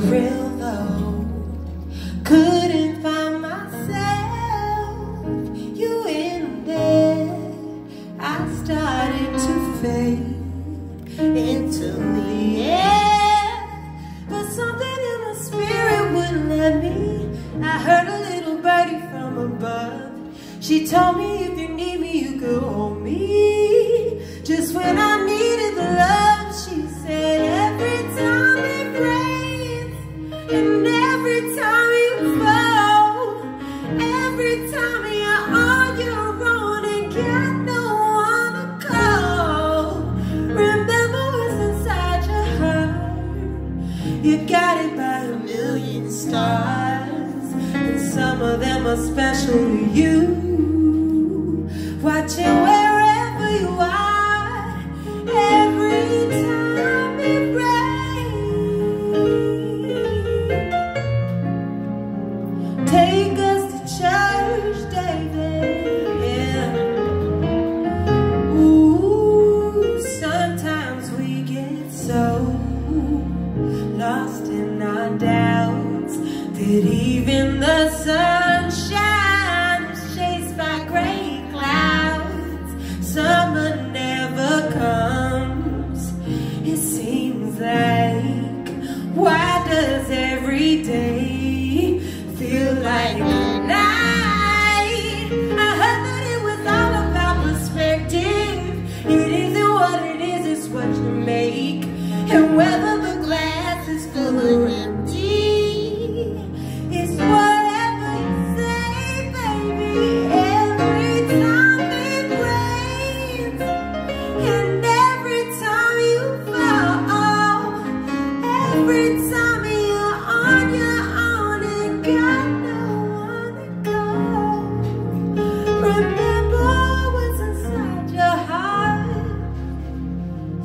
real though. Couldn't find myself, you in there. I started to fade into the air, but something in my spirit wouldn't let me. I heard a little birdie from above. She told me if you need me, you could hold me. Got it by a million stars, and some of them are special to you. Watching wherever you are,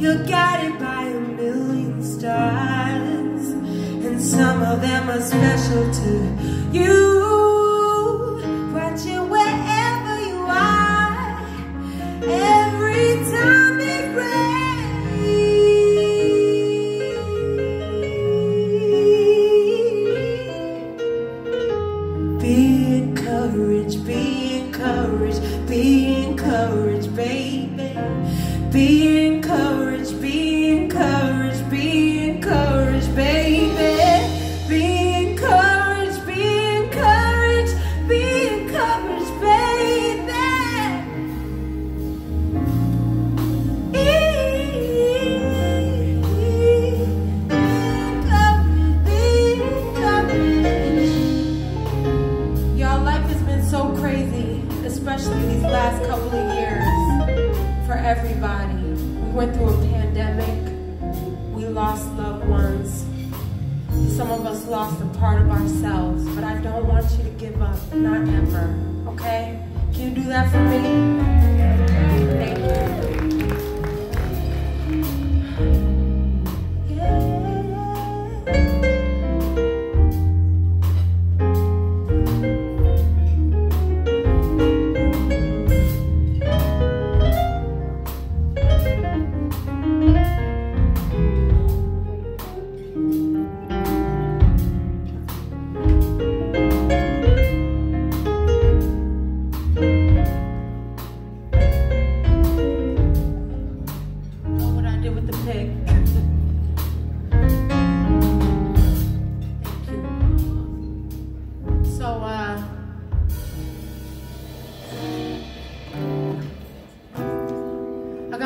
You got it by a million stars, and some of them are special to you. Watching wherever you are, every time it rains. Be encouraged, be encouraged, be encouraged, these last couple of years for everybody. We went through a pandemic. We lost loved ones. Some of us lost a part of ourselves, but I don't want you to give up, not ever, okay? Can you do that for me?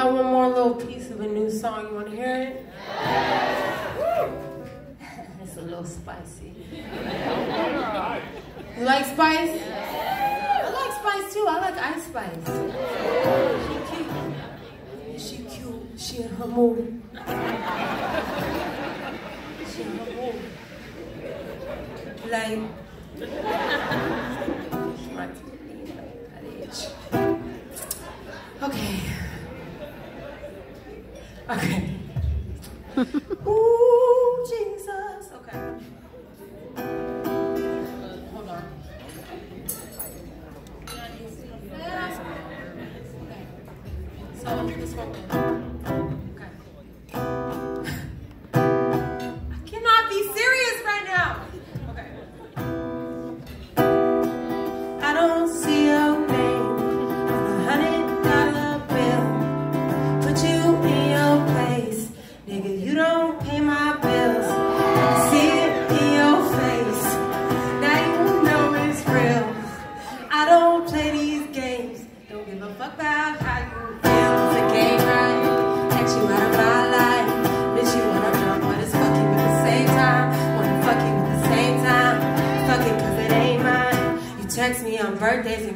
Got one more little piece of a new song. You want to hear it? it's a little spicy. You like spice? I like spice too. I like Ice Spice. She cute. She cute? She in her mood. She in her mood. Like, Okay. Ooh, Jesus. Okay. Uh, hold on. So this one.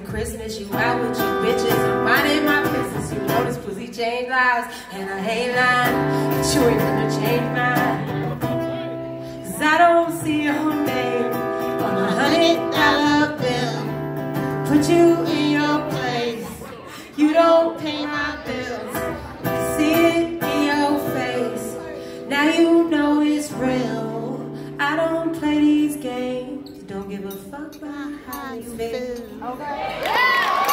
Christmas, you out with your bitches. I'm minding my business. You know this pussy change lives, and I ain't lying, but you ain't gonna change mine. Cause I don't see your name on a hundred dollar bill. Put you in your place. You don't pay my bills. Don't give a fuck about how you feel. Okay. Yeah.